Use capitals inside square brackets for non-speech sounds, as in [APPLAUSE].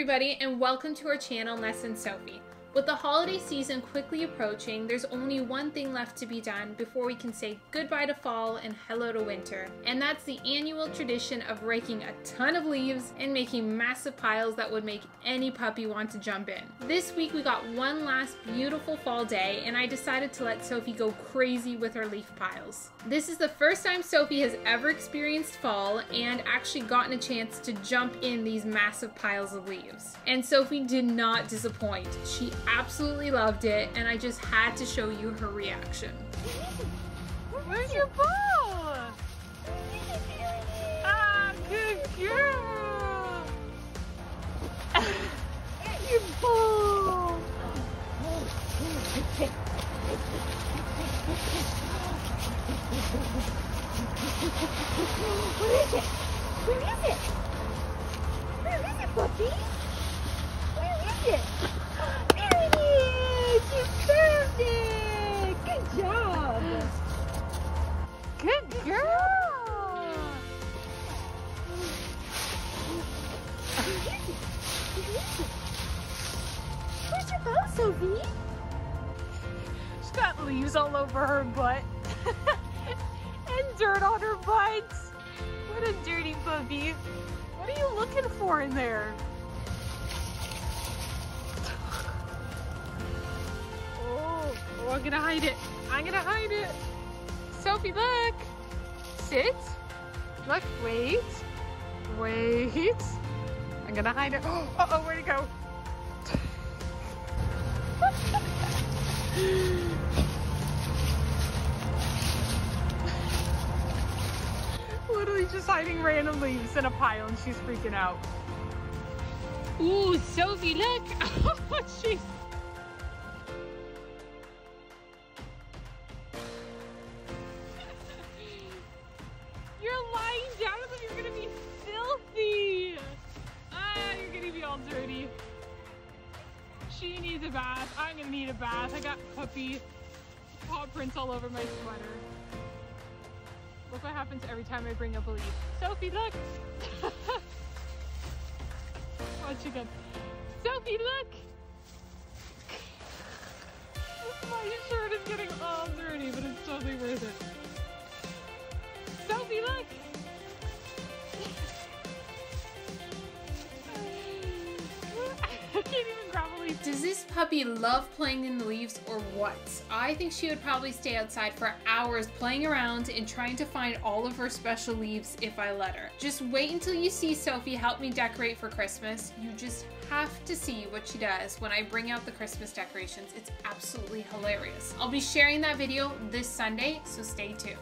everybody and welcome to our channel Nessa and Sophie. With the holiday season quickly approaching, there's only one thing left to be done before we can say goodbye to fall and hello to winter. And that's the annual tradition of raking a ton of leaves and making massive piles that would make any puppy want to jump in. This week we got one last beautiful fall day and I decided to let Sophie go crazy with her leaf piles. This is the first time Sophie has ever experienced fall and actually gotten a chance to jump in these massive piles of leaves. And Sophie did not disappoint. She absolutely loved it, and I just had to show you her reaction. Where's your ball? Ah, good girl. [LAUGHS] your ball. Where is it? Where is it? Where is it, puppy? Where is it? There it is! You found it! Good job! Good girl. Where's your bow, Sophie? She's got leaves all over her butt. [LAUGHS] and dirt on her butt. What a dirty puppy. What are you looking for in there? I'm gonna hide it. I'm gonna hide it. Sophie, look. Sit. Look, wait. Wait. I'm gonna hide it. Oh, [GASPS] uh-oh, where'd it go? [LAUGHS] Literally just hiding random leaves in a pile and she's freaking out. Ooh, Sophie, look! Oh, [LAUGHS] she's... She needs a bath. I'm gonna need a bath. I got puppy paw prints all over my sweater. Look what happens every time I bring up a leaf. Sophie, look! [LAUGHS] Watch again. Sophie, look! Can't even. Does this puppy love playing in the leaves or what? I think she would probably stay outside for hours playing around and trying to find all of her special leaves if I let her. Just wait until you see Sophie help me decorate for Christmas. You just have to see what she does when I bring out the Christmas decorations. It's absolutely hilarious. I'll be sharing that video this Sunday, so stay tuned.